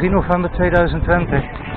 3 november 2020.